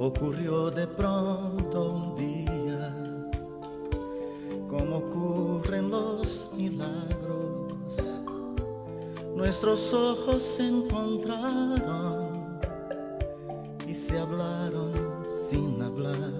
ocurrió de pronto un día, como ocurren los milagros. Nuestros ojos se encontraron y se hablaron sin hablar.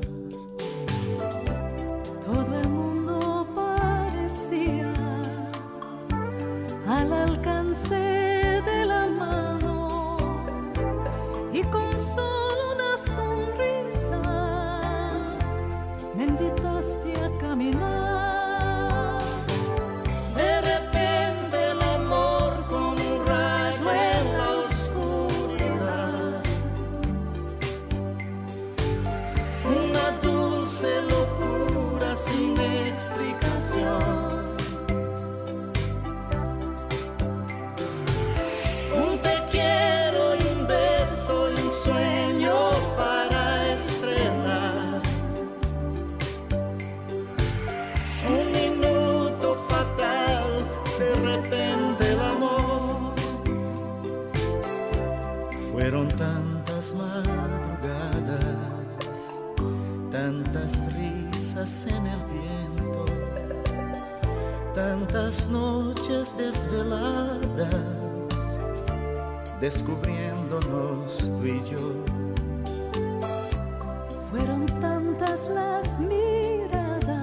camino. Fueron tantas madrugadas, tantas risas en el viento, tantas noches desveladas, descubriéndonos tú y yo. Fueron tantas las miradas,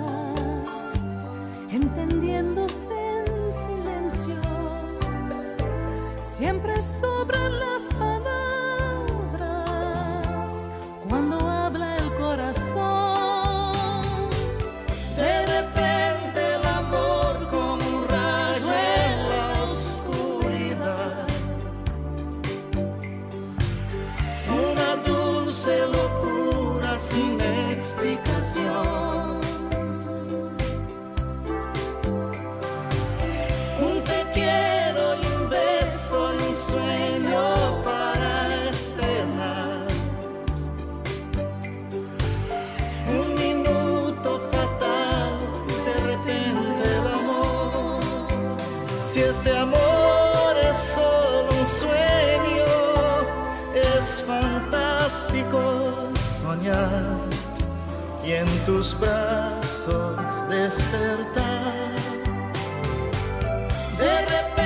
entendiéndose en silencio. Siempre sobran las palabras Un te quiero y un beso y un sueño para estrenar. Un minuto fatal, de repente el amor. Si este amor y en tus brazos despertar. De repente